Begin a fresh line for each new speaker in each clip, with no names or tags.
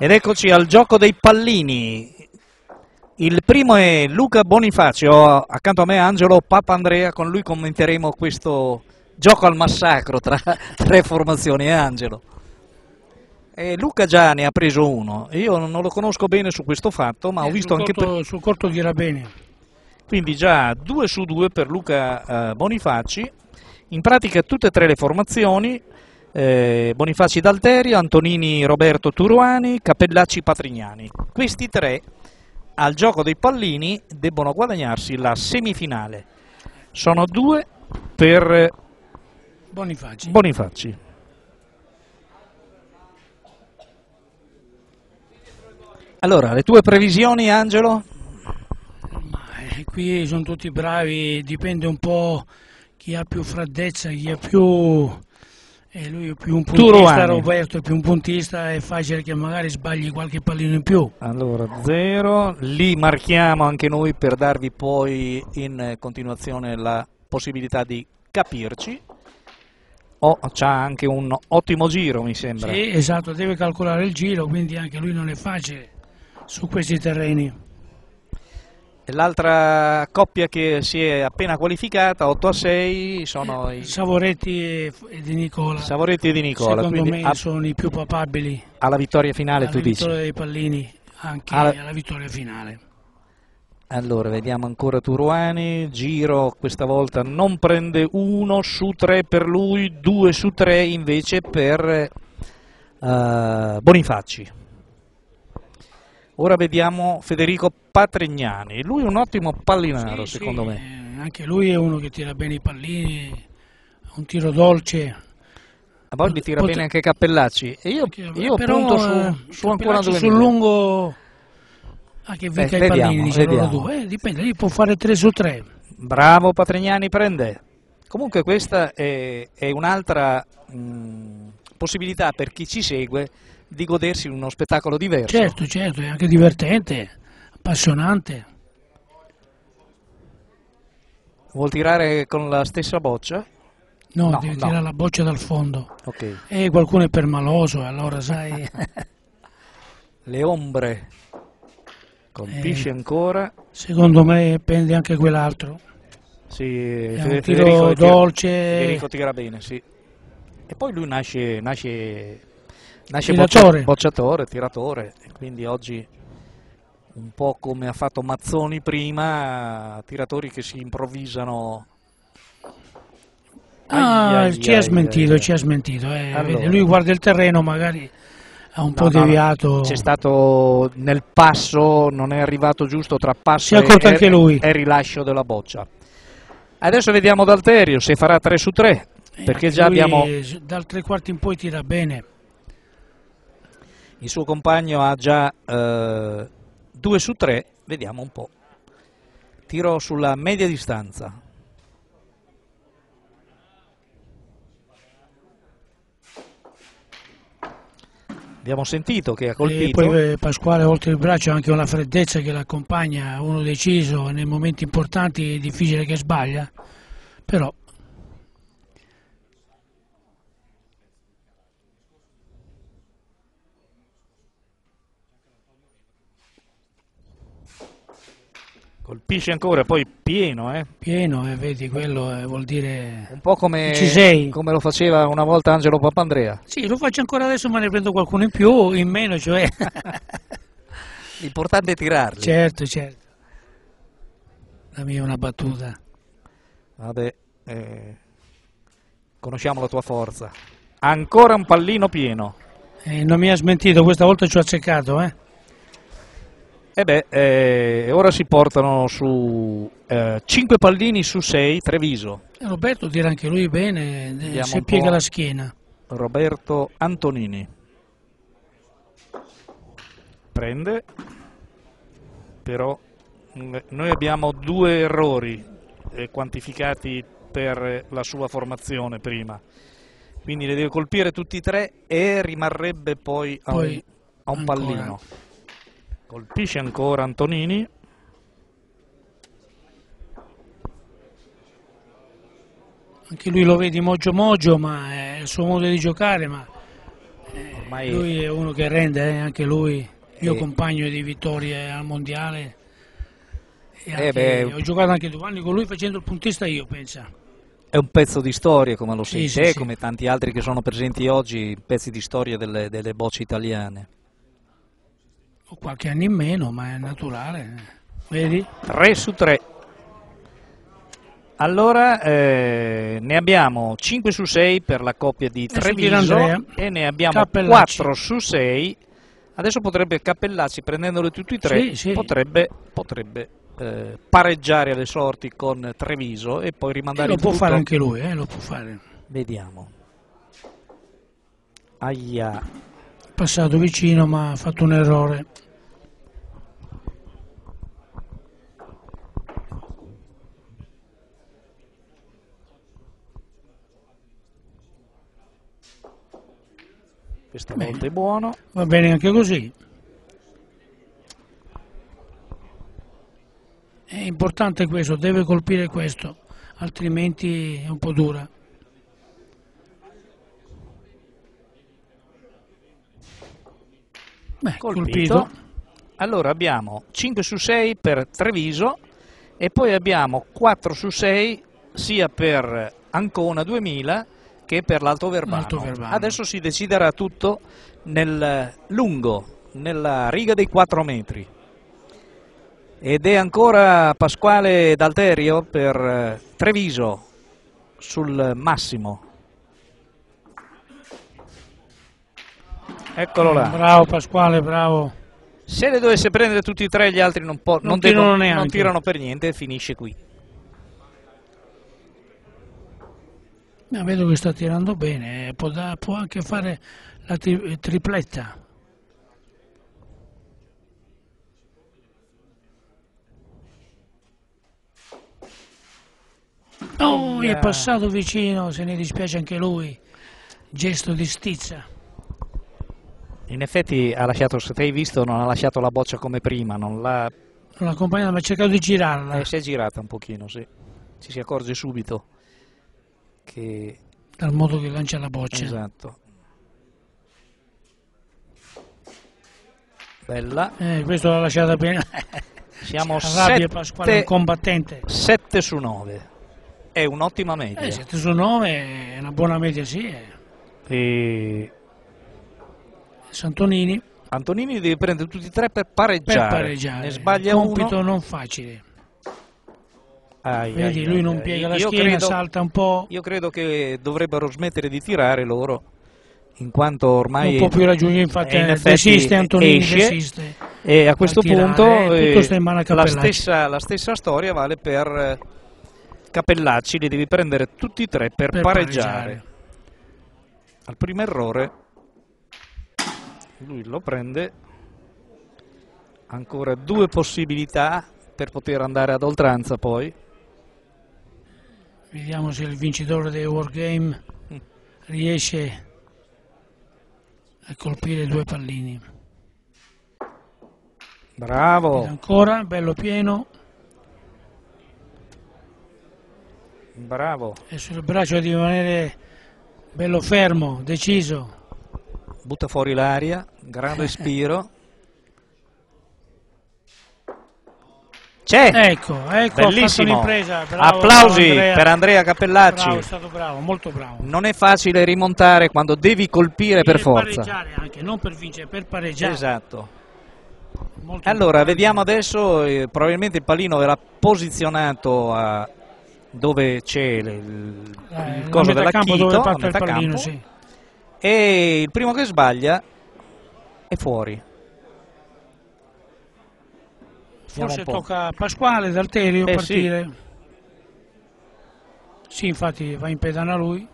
Ed eccoci al gioco dei pallini. Il primo è Luca Bonifacio, accanto a me Angelo Papandrea, con lui commenteremo questo gioco al massacro tra tre formazioni, eh Angelo? E Luca già ne ha preso uno, io non lo conosco bene su questo fatto, ma ho
Eh,
visto
sul
anche...
corto,
per-
sul corto dirà bene.
Quindi già 2 su 2 per Luca eh, Bonifaci, in pratica tutte e tre le formazioni, eh, Bonifaci D'Alterio, Antonini Roberto Turuani, Capellacci Patrignani. Questi tre al gioco dei pallini debbono guadagnarsi la semifinale. Sono due per eh,
Bonifaci.
Bonifaci. Allora, le tue previsioni Angelo?
Ma, eh, qui sono tutti bravi, dipende un po' chi ha più freddezza, chi ha più... E lui è più un puntista,
Turuani.
Roberto è più un puntista, è facile che magari sbagli qualche pallino in più.
Allora, 0, li marchiamo anche noi per darvi poi in continuazione la possibilità di capirci. Oh, c'ha anche un ottimo giro, mi sembra.
Sì, esatto, deve calcolare il giro, quindi anche lui non è facile su questi terreni.
L'altra coppia che si è appena qualificata, 8 a 6, sono i
Savoretti e, Di Nicola.
Savoretti e Di Nicola.
Secondo me
a-
sono i più papabili
alla vittoria finale,
alla
tu dici.
vittoria dei pallini, anche
Alla-
alla vittoria finale.
Allora, vediamo ancora Turuani, giro questa volta non prende 1 su 3 per lui, 2 su 3 invece per eh, Bonifaci. Ora vediamo Federico Patrignani, lui è un ottimo pallinaro
Sì,
secondo
sì,
me.
eh, anche lui è uno che tira bene i pallini, un tiro dolce.
A volte tira
Pot-
bene anche Cappellacci e io,
Che-
io punto su,
eh,
su ancora
Cappellacci
due
sul lungo ah, che vinca i
vediamo,
pallini, dice loro due. Eh, dipende, lì può fare 3 su 3.
Bravo Patrignani prende. Comunque questa è, è un'altra mh, possibilità per chi ci segue di godersi uno spettacolo diverso.
Certo, certo, è anche divertente, appassionante.
Vuol tirare con la stessa boccia?
No,
No,
deve
no.
tirare la boccia dal fondo.
Ok.
E qualcuno è permaloso, allora sai...
Le ombre. Colpisce
Eh.
ancora.
Secondo me pende anche quell'altro.
Sì,
È un tiro
tira-
dolce.
Federico tira bene, sì. E poi lui nasce, nasce, nasce
Tiratore.
boccia- bocciatore, tiratore. E quindi oggi, un po' come ha fatto Mazzoni prima, tiratori che si improvvisano.
Ah,
Ai, ai,
ci ha smentito,
ai.
ci ha smentito. eh.
Allora.
Lui guarda il terreno, magari ha un
No,
po'
no,
deviato.
C'è stato nel passo, non è arrivato giusto tra passo
Si è
e, e-
lui.
e rilascio della boccia. Adesso vediamo D'Alterio se farà 3 su 3,
Eh,
perché già abbiamo
Dal tre quarti in poi tira bene.
Il suo compagno ha già 2 su 3, vediamo un po'. Tiro sulla media distanza. Abbiamo sentito che ha
E
colpito.
poi eh, Pasquale oltre il braccio ha anche una freddezza che l'accompagna, uno deciso, nei momenti importanti è difficile che sbaglia, però
Colpisce ancora, poi pieno, eh?
pieno, e vedi, quello eh, vuol dire...
un po' come,
Ci sei.
come lo faceva una volta Angelo Papandrea.
Sì, lo faccio ancora adesso, ma ne prendo qualcuno in più, in meno, cioè...
L'importante è tirarli.
certo, certo. La mia è una battuta.
Vabbè, eh, conosciamo la tua forza. Ancora un pallino pieno.
Eh, non mi ha smentito, questa volta ci ho azzeccato, eh?
E beh, eh, ora si portano su 5 pallini su 6 Treviso.
E Roberto tira anche lui bene, eh,
Vediamo
si
un
piega la schiena.
Roberto Antonini. Prende, però mh, noi abbiamo due errori eh, quantificati per la sua formazione prima. Quindi le deve colpire tutti e tre e rimarrebbe poi a
Poi
un, a un pallino. Colpisce ancora Antonini.
Anche lui lo vedi mogio mogio, ma è il suo modo di giocare, ma eh,
Ormai
Lui è uno che rende, eh, anche lui, mio
Eh.
compagno di vittorie al mondiale. E
Eh,
anche-
beh.
ho giocato anche due anni con lui facendo il puntista io, pensa.
è un pezzo di storia, come lo sei
Sì, sì,
te,
sì.
come tanti altri che sono presenti oggi, pezzi di storia delle, delle bocce italiane.
Qualche anno in meno, ma è naturale. eh. Vedi?
3 su 3. Allora eh, ne abbiamo 5 su 6 per la coppia di
tira
Treviso e ne abbiamo
Cappellacci.
4 su 6. Adesso potrebbe Cappellacci, prendendoli tutti e tre,
Sì, sì.
potrebbe, potrebbe, eh, pareggiare alle sorti con Treviso e poi
E
rimandare
lo
il
può fare anche lui, eh, lo può fare.
Vediamo. Aia.
Passato vicino, ma ha fatto un errore.
Questa
Bene.
volta è buono.
Va bene anche così. È importante questo, deve colpire questo, altrimenti è un po' dura. Beh,
colpito.
colpito.
Allora abbiamo 5 su 6 per Treviso e poi abbiamo 4 su 6 sia per Ancona 2000 che per l'Alto Verbano.
Verbano.
Adesso si deciderà tutto nel lungo, nella riga dei 4 metri. Ed è ancora Pasquale D'Alterio per eh, Treviso sul massimo. Eccolo là.
Bravo Pasquale, bravo.
Se le dovesse prendere tutti e tre, gli altri non,
Non
non
tirano
non tirano per niente e finisce qui.
Ma vedo che sta tirando bene, eh, può, da- può anche fare la tri- tripletta. Oh, gli è passato vicino, se ne dispiace anche lui. Gesto di stizza.
In effetti ha lasciato, se te hai visto, non ha lasciato la boccia come prima, non l'ha,
Non l'ha accompagnata, ma ha cercato di girarla
eh, si è girata un pochino, sì. Ci si accorge subito che...
dal modo che lancia la boccia.
Esatto. Bella.
Eh, questo l'ha lasciata bene.
Siamo
Arrabbia Pasquale, un
7,
combattente.
su 9. È un'ottima media.
Eh, 7 su 9 è una buona media, sì. eh.
E
Santonini
Antonini deve prendere tutti e tre per
per
pareggiare.
pareggiare.
Ne sbaglia
compito
uno.
non facile.
Ai,
Vedi,
ai,
lui non
ai.
piega la
Io
schiena,
credo-
salta un po',
Io credo che dovrebbero smettere di tirare loro, in quanto ormai
non può più raggiungere, infatti,
e in
eh,
effetti
desiste Antonini,
esce.
desiste.
e a questo
tirare,
punto
eh, tutto
eh,
sta in mano a
la, stessa, la stessa storia vale per eh, Cappellacci, li devi prendere tutti e tre per,
Per
pareggiare.
pareggiare.
Al primo errore lui lo prende, ancora due possibilità per poter andare ad oltranza poi.
Vediamo se il vincitore dei Wargame riesce a colpire due pallini.
Bravo,
Ed ancora, bello pieno,
bravo.
e sul braccio deve rimanere bello fermo, deciso.
butta fuori l'aria, gran respiro. C'è!
Ecco, ecco,
Bellissimo!
Bravo,
Applausi
Andrea.
per Andrea Cappellacci.
Bravo, è stato bravo, molto bravo.
Non è facile rimontare quando devi colpire per
per
forza.
pareggiare anche, non per vincere, per pareggiare.
Esatto.
Molto
Allora, vediamo adesso, eh, probabilmente il pallino verrà posizionato a dove c'è il,
Eh,
il coso della Chito,
dove
a
parte il
metà
pallino,
campo,
sì.
e il primo che sbaglia è fuori. Vediamo
Forse tocca a Pasquale D'Alterio
Eh,
partire. Sì. infatti va in pedana lui.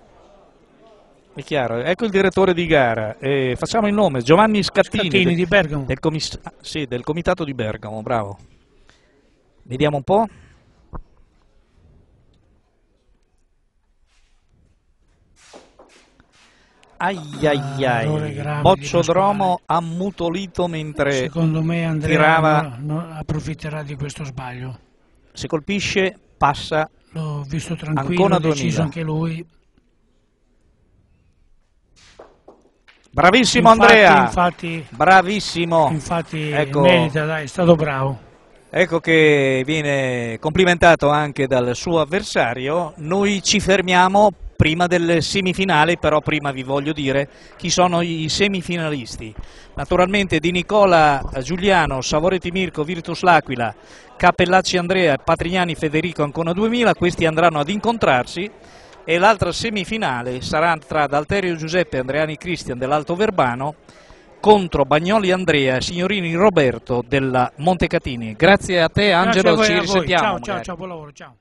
È chiaro, ecco il direttore di gara, eh, facciamo il nome, Giovanni Scattini,
Scattini
del,
di Bergamo.
del ah, sì, del comitato di Bergamo, bravo. Vediamo un po'. Ai ai
Ah,
ai, Bocciodromo ammutolito mentre
Secondo me Andrea
tirava-
no- no- approfitterà di questo sbaglio.
se colpisce passa
L'ho visto tranquillo,
Ancona
deciso
2000.
anche lui.
Bravissimo
infatti,
Andrea,
Infatti,
bravissimo.
infatti
Ecco.
merita, dai, è stato bravo.
Ecco che viene complimentato anche dal suo avversario. Noi ci fermiamo prima delle semifinali, però prima vi voglio dire chi sono i semifinalisti. Naturalmente Di Nicola Giuliano, Savoretti Mirko, Virtus L'Aquila, Cappellacci Andrea, Patrignani Federico Ancona 2000, questi andranno ad incontrarsi e l'altra semifinale sarà tra Dalterio Giuseppe e Andreani Cristian dell'Alto Verbano contro Bagnoli Andrea e Signorini Roberto della Montecatini. Grazie a te Angelo,
a
ci risentiamo.
Ciao, ciao, ciao, buon lavoro, ciao.